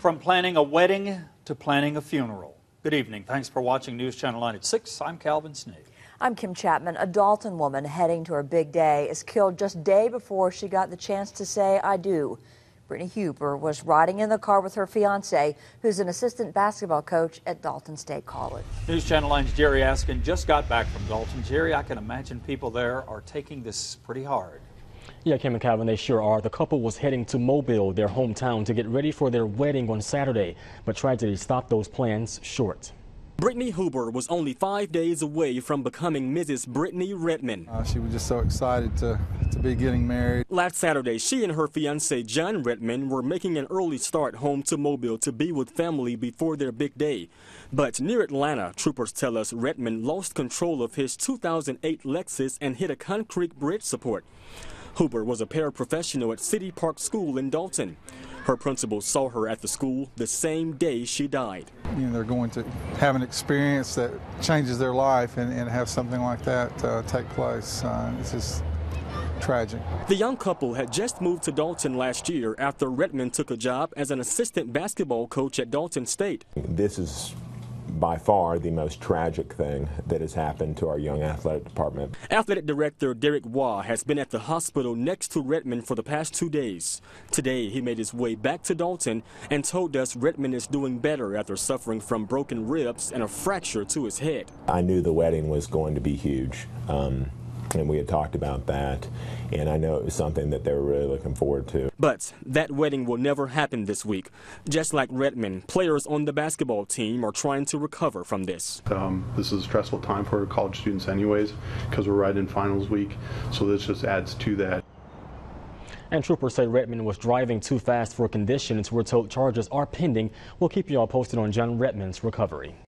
From planning a wedding to planning a funeral. Good evening. Thanks for watching News Channel 9 at 6. I'm Calvin Sneed. I'm Kim Chapman. A Dalton woman heading to her big day is killed just day before she got the chance to say, I do. Brittany Huber was riding in the car with her fiance, who's an assistant basketball coach at Dalton State College. News Channel 9's Jerry Askin just got back from Dalton. Jerry, I can imagine people there are taking this pretty hard. Yeah, Kim and Calvin, they sure are. The couple was heading to Mobile, their hometown, to get ready for their wedding on Saturday, but tragedy stopped those plans short. Brittany Huber was only five days away from becoming Mrs. Brittany Redman. Uh, she was just so excited to, to be getting married. Last Saturday, she and her fiance John Redman were making an early start home to Mobile to be with family before their big day. But near Atlanta, troopers tell us Redman lost control of his 2008 Lexus and hit a concrete bridge support. Huber was a paraprofessional at City Park School in Dalton. Her principal saw her at the school the same day she died. You know, they're going to have an experience that changes their life and, and have something like that uh, take place. Uh, it's just tragic. The young couple had just moved to Dalton last year after Redman took a job as an assistant basketball coach at Dalton State. This is by far the most tragic thing that has happened to our young athletic department. Athletic director Derek Waugh has been at the hospital next to Redman for the past two days. Today, he made his way back to Dalton and told us Redman is doing better after suffering from broken ribs and a fracture to his head. I knew the wedding was going to be huge. Um, and we had talked about that, and I know it was something that they were really looking forward to. But that wedding will never happen this week. Just like Redman, players on the basketball team are trying to recover from this. Um, this is a stressful time for college students anyways, because we're right in finals week, so this just adds to that. And troopers say Redman was driving too fast for conditions. We're told charges are pending. We'll keep you all posted on John Redman's recovery.